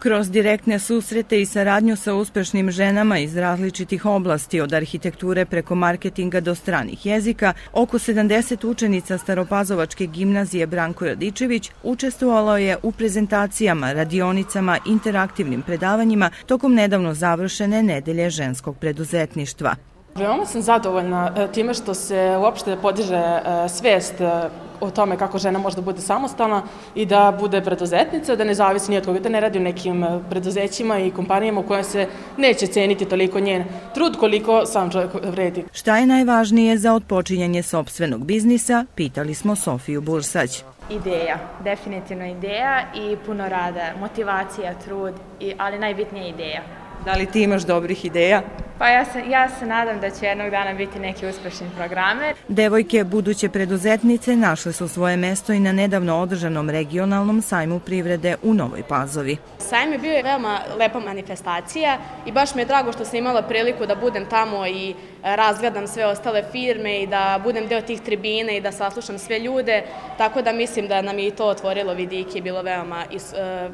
Kroz direktne susrete i saradnju sa uspešnim ženama iz različitih oblasti, od arhitekture preko marketinga do stranih jezika, oko 70 učenica Staropazovačke gimnazije Branko Radičević učestvovalo je u prezentacijama, radionicama, interaktivnim predavanjima tokom nedavno završene nedelje ženskog preduzetništva. Veoma sam zadovoljna e, time što se uopšte podiže e, svest e, o tome kako žena može da bude samostalna i da bude preduzetnica, da ne zavisi ni od koga, da ne radi u nekim preduzećima i kompanijama u kojoj se neće ceniti toliko njen trud koliko sam čovjek vredi. Šta je najvažnije za otpočinjanje sobstvenog biznisa, pitali smo Sofiju Bursać. Ideja, definitivno ideja i puno rada, motivacija, trud, ali najbitnija ideja. Da li ti imaš dobrih ideja? Pa ja se, ja se nadam da će jednog dana biti neki uspešni programe. Devojke, buduće preduzetnice, našle su svoje mesto i na nedavno održanom regionalnom sajmu privrede u Novoj Pazovi. Sajm je bio veoma lepa manifestacija i baš mi je drago što sam imala priliku da budem tamo i razgledam sve ostale firme i da budem deo tih tribine i da saslušam sve ljude, tako da mislim da nam je i to otvorilo vidike i bilo veoma,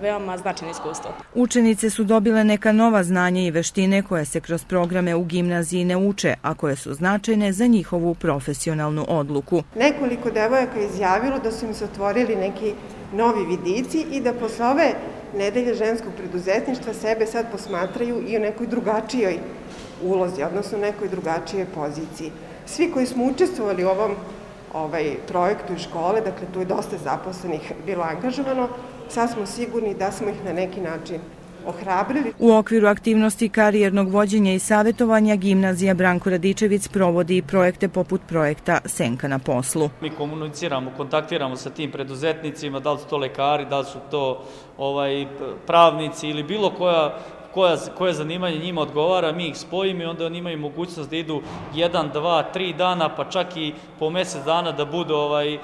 veoma značajno iskustvo. Učenice su dobile neka nova znanja i veštine koje se kroz program programe u gimnaziji ne uče, a koje su značajne za njihovu profesionalnu odluku. Nekoliko devojaka izjavilo da su im se otvorili neki novi vidici i da posle ove nedelje ženskog preduzetništva sebe sad posmatraju i u nekoj drugačijoj ulozi, odnosno nekoj drugačijoj poziciji. Svi koji smo učestvovali u ovom ovaj, projektu i škole, dakle tu je dosta zaposlenih bilo angažovano, sad smo sigurni da smo ih na neki način ohrabrili. U okviru aktivnosti karijernog vođenja i savetovanja gimnazija Branko Radičević provodi projekte poput projekta Senka na poslu. Mi komuniciramo, kontaktiramo sa tim preduzetnicima, da li su to lekari, da li su to ovaj, pravnici ili bilo koja koja, koje zanimanje njima odgovara, mi ih spojimo i onda oni imaju mogućnost da idu jedan, dva, tri dana, pa čak i po mesec dana da budu ovaj,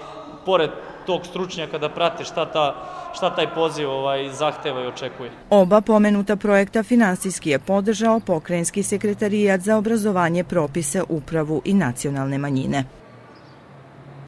pored tog stručnjaka da prate šta, ta, šta taj poziv ovaj, zahteva i očekuje. Oba pomenuta projekta finansijski je podržao Pokrajinski sekretarijat za obrazovanje propise, upravu i nacionalne manjine.